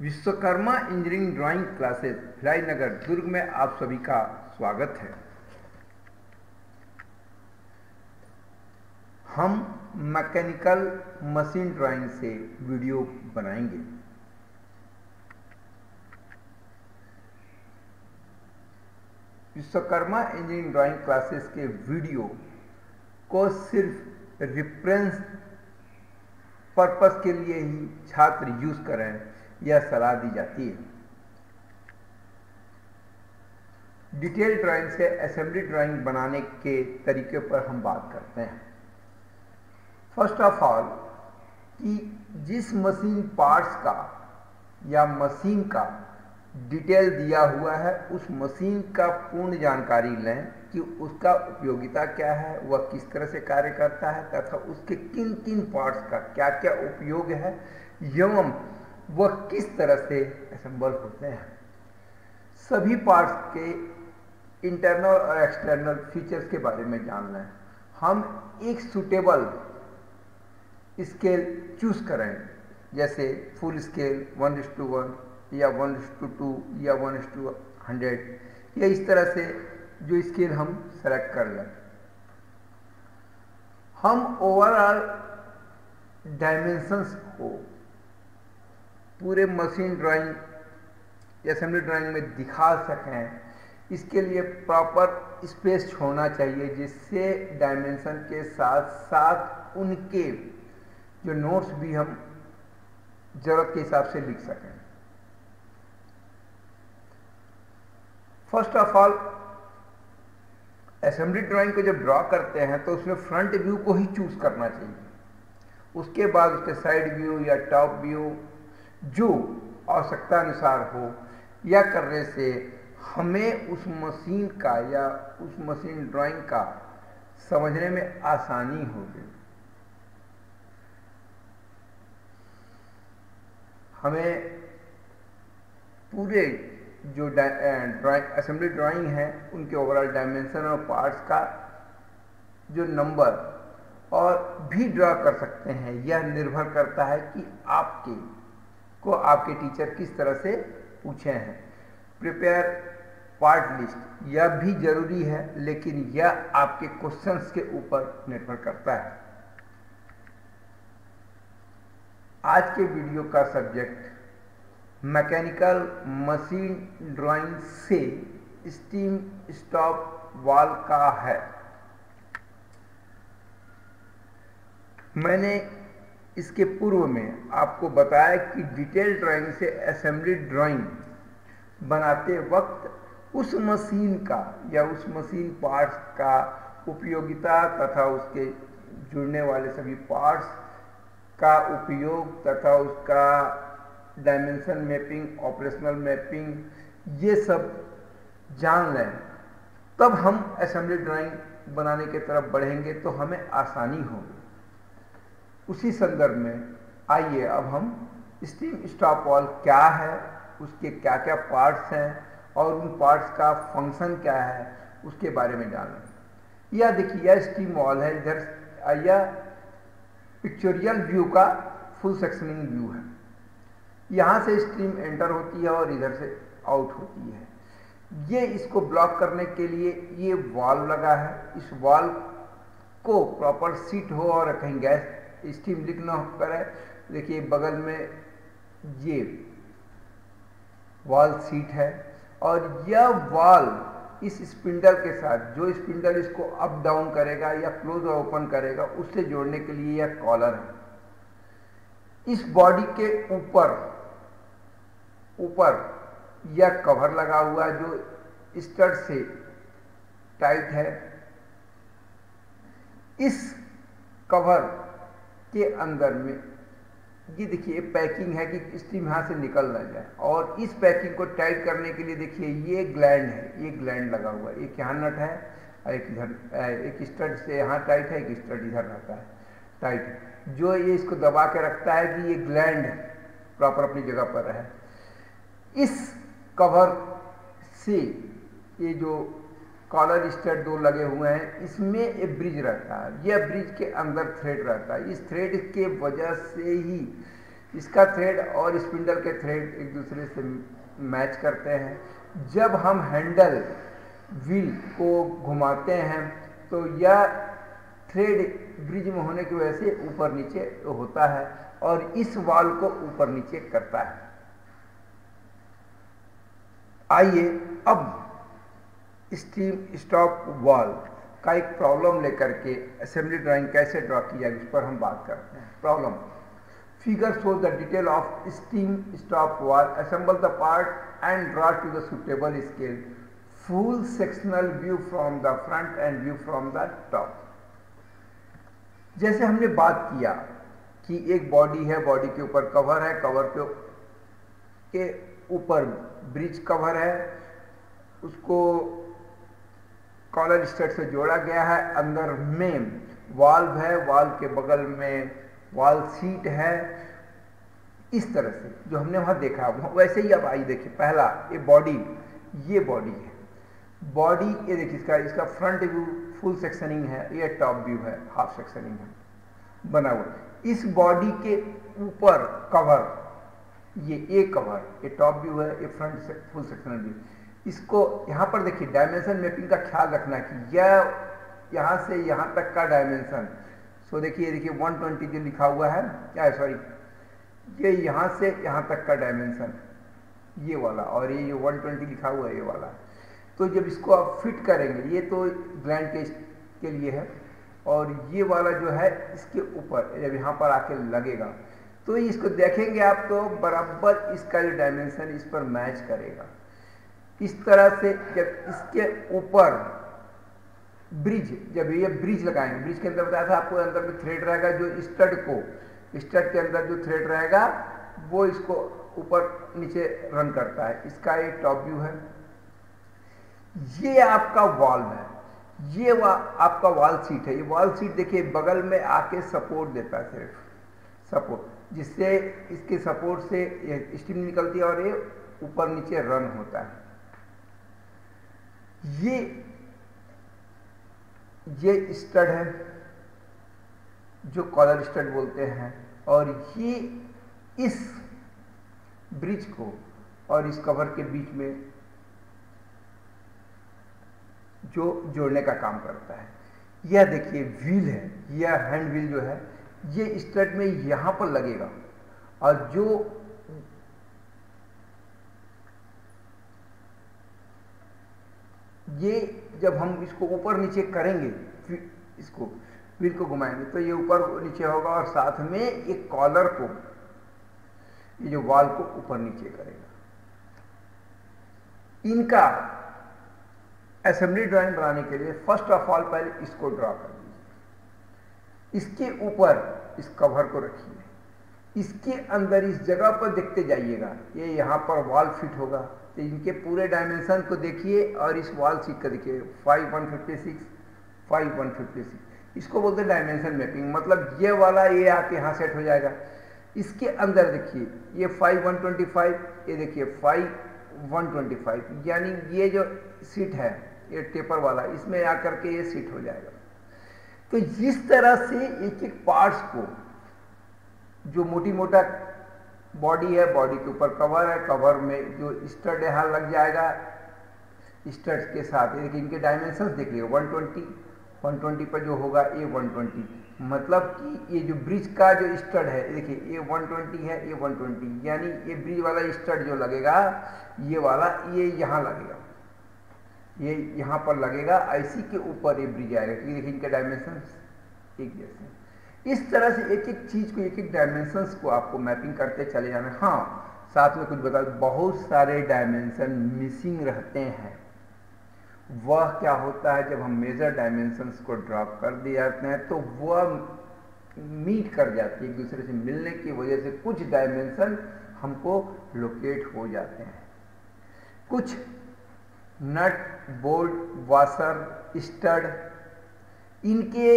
Vishwakarma engineering drawing classes Bhilai Nagar, Durg में आप सभी का स्वागत है। हम मैकेनिकल मशीन ड्राइंग से वीडियो बनाएँगे। विश्वकर्मा इंजीनियरिंग ड्राइंग क्लासेस के वीडियो को सिर्फ़ रेफरेंस पर्पस के लिए ही छात्र यूज़ करें। यह सलाह दी जाती है। डिटेल ड्राइंग से असेंबली ड्राइंग बनाने के तरीके पर हम बात करते हैं। फ़र्स्ट ऑफ़ ऑल कि जिस मशीन पार्ट्स का या मशीन का डिटेल दिया हुआ है, उस मशीन का पूर्ण जानकारी लें कि उसका उपयोगिता क्या है, वह किस तरह से कार्य करता है, तथा उसके किन किन पार्ट्स का क्या क्या उपयोग है, एवं वह किस तरह से असेंबल होते हैं? सभी पार्ट्स के इंटरनल और एक्सटर्नल फीचर्स के बारे में जान लें। हम एक सुटेबल स्केल चूज़ करें। जैसे full scale one is to one या वन इस टू टू या वन इस टू हंड्रेड या इस तरह से जो स्केल हम सेलेक्ट कर लें। हम ओवरऑल डायमेंशंस को पूरे मशीन ड्राइंग असेंबली ड्राइंग में दिखा सकें, इसके लिए प्रॉपर स्पेस छोड़ना चाहिए, जिससे डायमेंशन के साथ साथ उनके जो नोट्स भी हम ज़रूरत के हिसाब से लिख सकें। First of all assembly drawing को जब ड्रॉ करते हैं तो उसमें फ्रंट व्यू को ही चूज़ करना चाहिए। उसके बाद उसके साइड व्यू या टॉप व्यू जो आवश्यकता अनुसार हो या करने से हमें उस मशीन का या उस मशीन ड्राइंग का समझने में आसानी होगी। हमें पूरे जो ड्राइंग, असेंबली ड्राइंग है, उनके ओवरऑल डायमेंशन और पार्ट्स का जो नंबर और भी ड्रा कर सकते हैं, यह निर्भर करता है कि आपके को आपके टीचर किस तरह से पूछे हैं। प्रिपेयर पार्ट लिस्ट, यह भी ज़रूरी है, लेकिन यह आपके क्वेश्चंस के ऊपर निर्भर करता है। आज के वीडियो का सब्जेक्ट, मैकेनिकल मशीन ड्राइंग से स्टीम स्टॉप वाल का है। मैंने इसके पूर्व में आपको बताया कि डिटेल ड्राइंग से असेंबली ड्राइंग बनाते वक्त उस मशीन का या उस मशीन पार्ट्स का उपयोगिता तथा उसके जुड़ने वाले सभी पार्ट्स का उपयोग तथा उसका डायमेंशन मैपिंग, ऑपरेशनल मैपिंग, ये सब जान लें। तब हम असेंबली ड्राइंग बनाने की तरफ़ बढ़ेंगे तो हमें आसानी होगी। उसी संदर्भ में, आइए अब हम स्टीम स्टॉप वॉल क्या है, उसके क्या क्या पार्ट्स हैं और उन पार्ट्स का फ़ंक्शन क्या है, उसके बारे में जानें। यह देखिए, यह स्टीम वॉल है, इधर, यह पिक्चोरियल व्यू का फुल सेक्शनिंग व्यू है। यहाँ से स्ट्रीम एंटर होती है और इधर से आउट होती है। ये इसको ब्लॉक करने के लिए ये वॉल लगा है। इस वॉल को प्रॉपर सीट हो और कहीं गैस स्टीम लीक ना करे। देखिए, बगल में ये वॉल सीट है और यह वॉल इस स्पिंडल के साथ, जो स्पिंडल इसको अप डाउन करेगा या क्लोज और ओपन करेगा, उससे जोड़ने के लिए यह कॉलर है। इस बॉडी के ऊपर ऊपर यह कवर लगा हुआ जो स्टड से टाइट है। इस कवर के अंदर में। ये देखिए पैकिंग है कि स्टीम यहाँ से निकल ना जाए। और इस पैकिंग को टाइट करने के लिए देखिए, ये ग्लैंड है, ये ग्लैंड लगा हुआ है। एक यहाँ नट है और एक इधर एक स्टड से यहाँ टाइट है, एक स्टड इधर रहता है। टाइट जो ये इसको दबा के रखता है कि ये ग्लैंड प्रॉपर अपनी जगह पर है। इस कवर से ये जो कॉलर स्टेट दो लगे हुए हैं। इसमें एक ब्रिज रहता है। यह ब्रिज के अंदर थ्रेड रहता है। इस थ्रेड के वजह से ही इसका थ्रेड और स्पिंडल के थ्रेड एक दूसरे से मैच करते हैं। जब हम हैंडल व्हील को घुमाते हैं तो यह थ्रेड ब्रिज में होने की वजह से ऊपर नीचे होता है और इस वाल को ऊपर नीचे करता है। आइए, अब स्टीम स्टॉप वॉल का एक प्रॉब्लम लेकर के असेंबली ड्राइंग कैसे ड्रॉ की जाएगी उस पर हम बात करते हैं। Problem. Figure show the detail of steam stop valve assemble the part and draw to the suitable scale full sectional view from the front and view from the top जैसे हमने बात किया कि एक बॉडी है बॉडी के ऊपर cover है कवर के के ऊपर ब्रिज कवर है, उसको कॉलर स्टड से जोड़ा गया है। अंदर में वाल्व है, वाल्व के बगल में वाल सीट है। इस तरह से जो हमने वहाँ देखा वैसे ही अब आई देखिए, पहला ये बॉडी ये बॉडी है। बॉडी, ये देखिए, इसका इसका फ्रंट व्यू फुल सेक्शनिंग है, ये टॉप व्यू है, हाफ़ सेक्शनिंग है, बना हुआ। इस बॉडी के ऊपर कवर, ये ए कवर, ये टॉप व्यू है, ये फ्रंट से फुल सेक्शनल व्यू। इसको यहाँ पर देखिए डायमेंशन मैपिंग का ख्याल रखना कि यह यहाँ से यहाँ तक का डायमेंशन सो देखिए देखिए 120 जो लिखा हुआ है, क्या सॉरी ये यहाँ से यहाँ तक का डायमेंशन ये वाला, और ये जो 120 लिखा हुआ है, ये वाला। तो जब इसको आप फिट करेंगे, ये तो ग्लैंड के के लिए है, और ये वाला जो है, इसके ऊपर, जब यहाँ पर आके लगेगा तो इसको देखेंगे आप तो बराबर इसका जो डायमेंशन इस पर मैच करेगा। इस तरह से जब इसके ऊपर ब्रिज जब ये ब्रिज लगाएँगे ब्रिज के अंदर बताया था आपको अंदर में थ्रेड रहेगा जो स्टड को स्टड के अंदर जो थ्रेड रहेगा वो इसको ऊपर नीचे रन करता है। इसका ये टॉप व्यू है। ये आपका वॉल्व है। ये वा, आपका वॉल सीट है। ये वॉल सीट देखिए बगल में आके सपोर्ट देता है सिर्फ़। सपोर्ट जिससे इसके सपोर्ट से ये स्टीम निकलती है और ये ऊपर नीचे रन होता है। ये ये स्टड है, जो कॉलर स्टड बोलते हैं, और ये इस ब्रिज को और इस कवर के बीच में जो जोड़ने का काम करता है। यह देखिए व्हील है, यह हैंड व्हील जो है, ये स्टड में यहाँ पर लगेगा, और जो ये जब हम इसको ऊपर नीचे करेंगे इसको व्हील को घुमाएँगे तो ये ऊपर नीचे होगा और साथ में एक कॉलर को, ये जो वाल को ऊपर नीचे करेगा। इनका असेंबली ड्राइंग बनाने के लिए फ़र्स्ट ऑफ़ ऑल पहले इसको ड्रॉ कर लीजिए इसके ऊपर इस कवर को रखिए। इसके अंदर इस जगह पर देखते जाइएगा। ये यहाँ पर वॉल फिट होगा। तो इनके पूरे डायमेंशन को देखिए और इस वॉल सीट का देखिए। Five one fifty six five one fifty six इसको बोलते हैं डायमेंशन मैपिंग मतलब ये वाला ये आके यहाँ सेट हो जाएगा। इसके अंदर देखिए, ये फाइव वन ट्वेंटी फाइव ये देखिए फाइव वन ट्वेंटी फाइव यानी ये जो सीट है, ये टेपर वाला, इसमें आकर के ये सीट हो जाएगा। तो जिस तरह से एक एक पार्ट्स को जो मोटी मोटा बॉडी है बॉडी के ऊपर कवर है कवर में जो स्टड यहाँ लग जाएगा स्टड के साथ। देखिए, इनके डायमेंशंस देख लीजिए 120 120 पर जो होगा, ये 120 मतलब कि ये जो ब्रिज का जो स्टड है, देखिए, ये 120 है, ये 120 यानी ये ब्रिज वाला स्टड जो लगेगा, ये वाला ये यहाँ लगेगा। ये यहाँ पर लगेगा, ऐसी के ऊपर ये ब्रिज आएगा। क्योंकि देखिए, इनके डायमेंशन एक जैसे। इस तरह से एक एक चीज़ को, एक एक डायमेंशंस को आपको मैपिंग करते चले जाना हाँ। साथ में कुछ बता बहुत सारे डायमेंशन मिसिंग रहते हैं। वह क्या होता है, जब हम मेजर डायमेंशंस को ड्रॉप कर दिए जाते हैं तो वह मीट कर जाती है एक दूसरे से मिलने की वजह से। कुछ डायमेंशन हमको लोकेट हो जाते हैं। कुछ नट बोल्ट वाशर स्टड इनके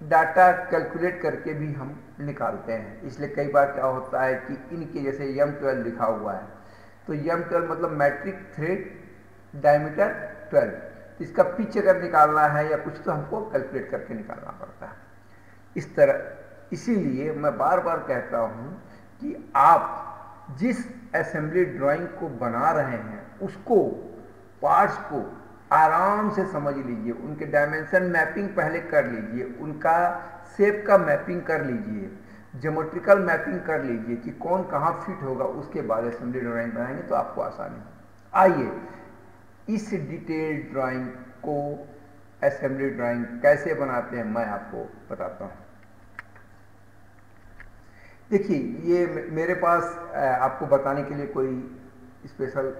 डाटा कैलकुलेट करके भी हम निकालते हैं। इसलिए कई बार क्या होता है कि इनके जैसे यम ट्वेल्व लिखा हुआ है। तो यम ट्वेल्व मतलब मैट्रिक थ्रेड डायमीटर ट्वेल्व इसका पिच अगर निकालना है या कुछ तो हमको कैलकुलेट करके निकालना पड़ता है। इस तरह, इसीलिए मैं बार बार कहता हूँ कि आप जिस असेंबली ड्राइंग को बना रहे हैं, उसको पार्ट्स को आराम से समझ लीजिए, उनके डायमेंशन मैपिंग पहले कर लीजिए, उनका शेप का मैपिंग कर लीजिए जोमेट्रिकल मैपिंग कर लीजिए कि कौन कहाँ फिट होगा, उसके बाद असेंबली ड्राइंग बनाएँगे तो आपको आसानी आइए, इस डिटेल ड्राइंग को असेंबली ड्राइंग कैसे बनाते हैं, मैं आपको बताता हूँ। देखिए, ये मेरे पास आपको बताने के लिए कोई स्पेशल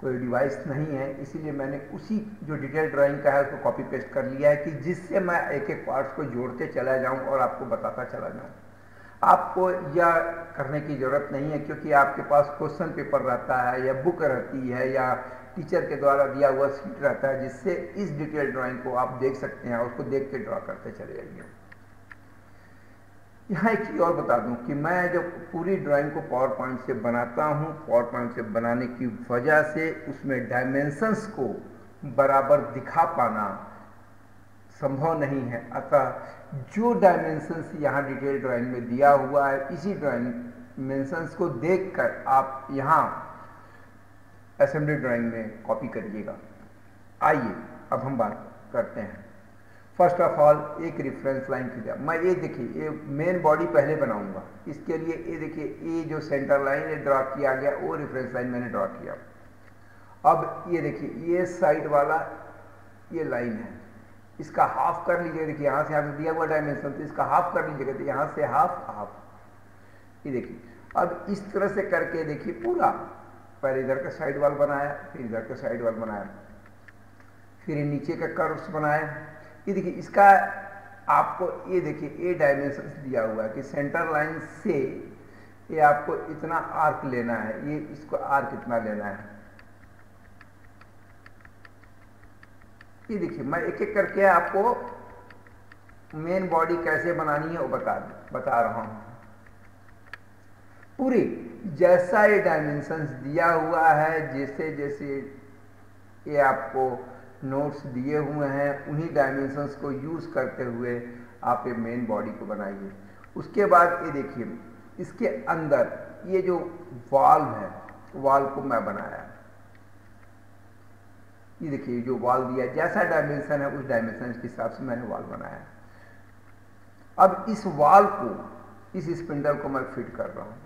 कोई डिवाइस नहीं है, इसीलिए मैंने उसी जो डिटेल ड्राइंग का है उसको कॉपी पेस्ट कर लिया है कि जिससे मैं एक एक पार्ट्स को जोड़ते चला जाऊँ और आपको बताता चला जाऊँ। आपको यह करने की ज़रूरत नहीं है क्योंकि आपके पास क्वेश्चन पेपर रहता है या बुक रहती है या टीचर के द्वारा दिया हुआ सीट रहता है, जिससे इस डिटेल ड्राइंग को आप देख सकते हैं उसको देख के ड्रॉ करते चले जाइए। यहाँ एक चीज़ और बता दूँ कि मैं जब पूरी ड्राइंग को पावर पॉइंट से बनाता हूँ पावर पॉइंट से बनाने की वजह से उसमें डायमेंशंस को बराबर दिखा पाना संभव नहीं है। अतः जो डायमेंशंस यहाँ डिटेल ड्राइंग में दिया हुआ है, इसी ड्राइंग मेंशंस को देखकर आप यहाँ असेंबली ड्राइंग में कॉपी करिएगा। आइए, अब हम बात करते हैं। फ़र्स्ट ऑफ़ ऑल एक रेफरेंस लाइन खींचा। मैं ये देखिए, ये मेन बॉडी पहले बनाऊँगा। इसके लिए ये देखिए, ये जो सेंटर लाइन है ड्रॉ किया गया, वो रेफरेंस लाइन मैंने ड्रॉ किया। अब ये देखिए, ये साइड वाला ये लाइन है। इसका हाफ़ कर लीजिए, देखिए, यहाँ से यहाँ से दिया हुआ डायमेंशन तो इसका हाफ़ कर लीजिएगा तो यहाँ से हाफ़ हाफ़ ये देखिए, अब इस तरह से करके देखिए, पूरा। पहले इधर का साइड वाल बनाया, फिर इधर का साइड वाल बनाया। फिर नीचे का कर्व्स बनाया। ये देखिए, इसका आपको ये देखिए ए डायमेंशन दिया हुआ है कि सेंटर लाइन से ये आपको इतना आर्क लेना है, ये इसको आर्क इतना लेना है। ये देखिए, मैं एक एक करके आपको मेन बॉडी कैसे बनानी है वो बता बता रहा हूँ। पूरी, जैसा ये डायमेंशंस दिया हुआ है जैसे जैसे ये आपको नोट्स दिए हुए हैं, उन्हीं डायमेंशंस को यूज़ करते हुए आप ये मेन बॉडी को बनाइए। उसके बाद ये देखिए, इसके अंदर ये जो वाल्व है वाल को मैं बनाया। ये देखिए, जो वाल दिया, जैसा डायमेंशन है, उस डायमेंशन के हिसाब से मैंने वाल बनाया। अब इस वाल को, इस स्पिंडल को मैं फिट कर रहा हूँ।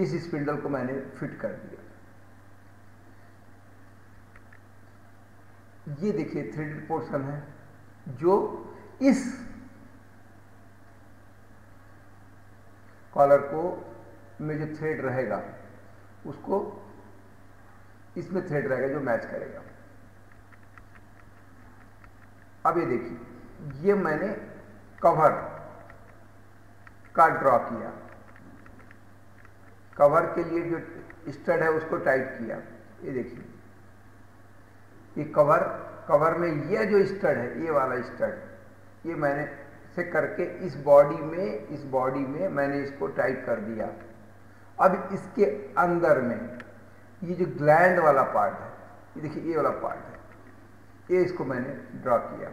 इस स्पिंडल को मैंने फिट कर दिया। ये देखिए थ्रेडेड पोर्शन है, जो इस कॉलर को में जो थ्रेड रहेगा, उसको इसमें थ्रेड रहेगा जो मैच करेगा। अब ये देखिए, ये मैंने कवर का ड्रॉ किया। कवर के लिए जो स्टड है उसको टाइट किया। ये देखिए। ये कवर कवर में यह जो स्टड है, ये वाला स्टड, ये मैंने से करके इस बॉडी में, इस बॉडी में मैंने इसको टाइट कर दिया। अब इसके अंदर में ये जो ग्लैंड वाला पार्ट है, ये देखिए, ये वाला पार्ट है, ये इसको मैंने ड्रॉ किया।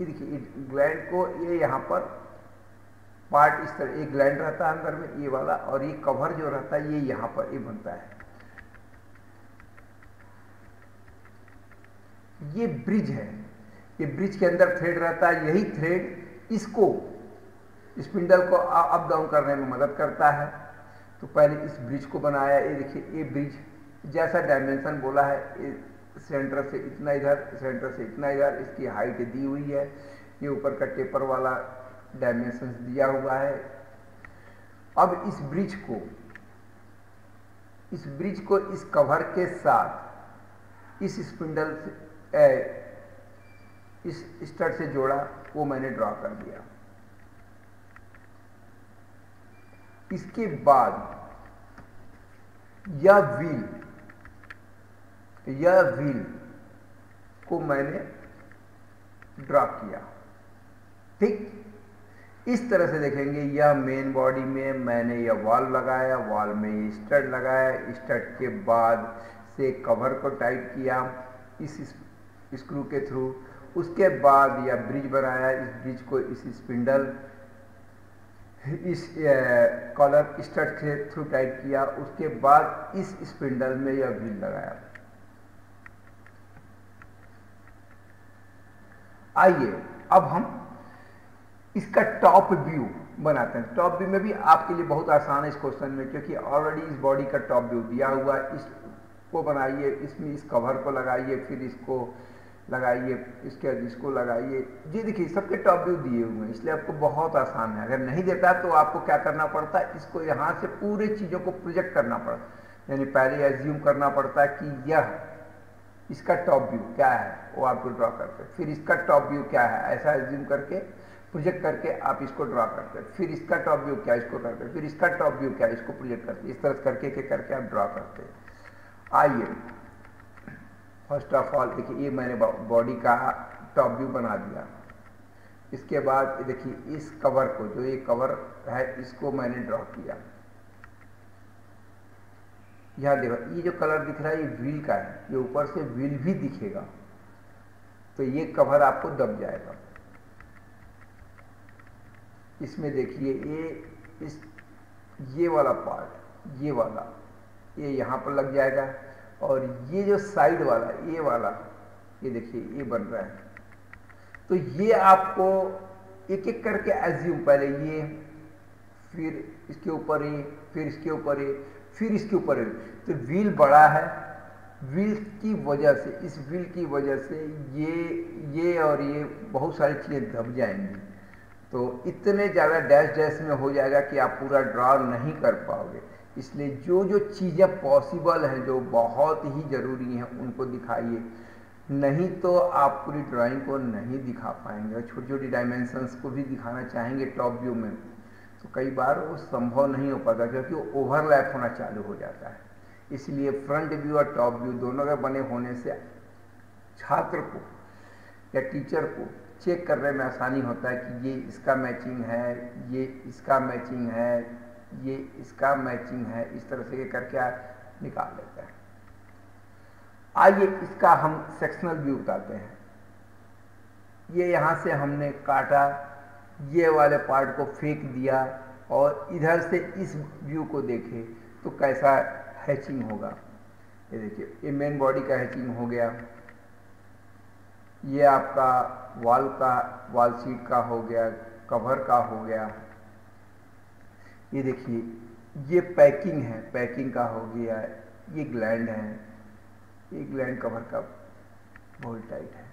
ये देखिए ग्लैंड को ये यहाँ पर पार्ट इस तरह एक ग्लैंड रहता है अंदर में, ये वाला, और ये कवर जो रहता है, ये यहाँ पर ये बनता है। ये ब्रिज है। ये ब्रिज के अंदर थ्रेड रहता है, यही थ्रेड इसको स्पिंडल को अप डाउन करने में मदद करता है। तो पहले इस ब्रिज को बनाया, ये देखिए, ये ब्रिज जैसा डायमेंशन बोला है सेंटर से इतना इधर सेंटर से इतना इधर इसकी हाइट दी हुई है। ये ऊपर का टेपर वाला डायमेंशन दिया हुआ है। अब इस ब्रिज को इस ब्रिज को इस कवर के साथ इस स्पिंडल से ए, इस स्टड से जोड़ा वो मैंने ड्रॉ कर दिया। इसके बाद यह व्हील यह व्हील को मैंने ड्रॉ किया। ठीक? इस तरह से देखेंगे यह मेन बॉडी में मैंने यह वॉल लगाया वॉल में स्टड लगाया स्टड के बाद से कवर को टाइट किया इस स्क्रू के थ्रू उसके बाद यह ब्रिज बनाया, इस ब्रिज को इस स्पिंडल इस कॉलर स्टड के थ्रू टाइट किया। उसके बाद इस स्पिंडल में यह व्हील लगाया। आइए, अब हम इसका टॉप व्यू बनाते हैं। टॉप व्यू में भी आपके लिए बहुत आसान है इस क्वेश्चन में, क्योंकि ऑलरेडी इस बॉडी का टॉप व्यू दिया हुआ है। इसको बनाइए, इसमें इस कवर को लगाइए, फिर इसको लगाइए, इसके इसको लगाइए। जी देखिए, सबके टॉप व्यू दिए हुए हैं, इसलिए आपको बहुत आसान है। अगर नहीं देता तो आपको क्या करना पड़ता है? इसको यहाँ से पूरे चीज़ों को प्रोजेक्ट करना पड़ता यानी पहले एज्यूम करना पड़ता है कि यह इसका टॉप व्यू क्या है, वो आपको ड्रॉ करते हैं। फिर इसका टॉप व्यू क्या है, ऐसा एज्यूम करके प्रोजेक्ट करके आप इसको ड्रॉ करते हैं। फिर इसका टॉप व्यू क्या, इसको करते हैं। फिर इसका टॉप व्यू क्या, इसको प्रोजेक्ट करते हैं। इस तरह करके, के करके आप ड्रॉ करते हैं। आइए फ़र्स्ट ऑफ़ ऑल देखिए, ये मैंने बॉडी का टॉप व्यू बना दिया। इसके बाद, देखिए, इस कवर को, जो ये कवर है, इसको मैंने ड्रॉ किया। यहाँ देखो ये जो कलर दिख रहा है, ये व्हील का है, ये ऊपर से व्हील भी दिखेगा। तो ये कवर आपको दब जाएगा। इसमें देखिए, ये इस, ये वाला पार्ट ये वाला, ये यहाँ पर लग जाएगा। और ये जो साइड वाला, ये वाला, ये देखिए, ये बन रहा है। तो ये आपको एक एक करके एज्यूम पहले ये, फिर इसके ऊपर ये, फिर इसके ऊपर ये फिर इसके ऊपर तो व्हील बड़ा है, व्हील की वजह से, इस व्हील की वजह से ये ये और ये बहुत सारी चीज़ें दब जाएँगी। तो इतने ज़्यादा डैश डैश में हो जाएगा कि आप पूरा ड्रॉ नहीं कर पाओगे। इसलिए जो जो चीज़ें पॉसिबल हैं, जो बहुत ही ज़रूरी हैं, उनको दिखाइए। नहीं तो आप पूरी ड्राइंग को नहीं दिखा पाएँगे छोटी छोटी डायमेंशंस को भी दिखाना चाहेंगे टॉप व्यू में। तो कई बार वो संभव नहीं हो पाता क्योंकि वो ओवरलैप होना चालू हो जाता है। इसलिए फ्रंट व्यू और टॉप व्यू दोनों के बने होने से छात्र को या टीचर को चेक करने में आसानी होता है कि ये इसका मैचिंग है, ये इसका मैचिंग है, ये इसका मैचिंग है, इस तरह से ये करके निकाल लेते हैं। आइए इसका हम सेक्शनल व्यू बताते हैं। ये यहाँ से हमने काटा ये वाले पार्ट को फेंक दिया और इधर से इस व्यू को देखें तो कैसा हैचिंग होगा। ये देखिए, ये मेन बॉडी का हैचिंग हो गया। ये आपका वॉल का वॉल सीट का हो गया कवर का हो गया। ये देखिए, ये पैकिंग है पैकिंग का हो गया। ये ग्लैंड है। ये ग्लैंड कवर का बहुत टाइट है।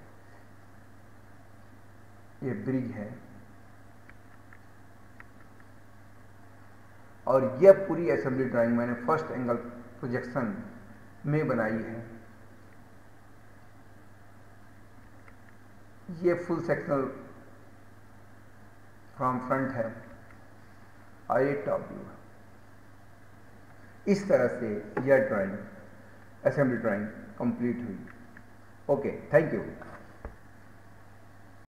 ये ब्रिज है। और यह पूरी असेंबली ड्राइंग मैंने फ़र्स्ट एंगल प्रोजेक्शन में बनाई है। ये फुल सेक्शनल फ्रॉम फ्रंट है। और ये टॉप व्यू इस तरह से यह ड्राइंग असेंबली ड्राइंग कंप्लीट हुई। Okay thank you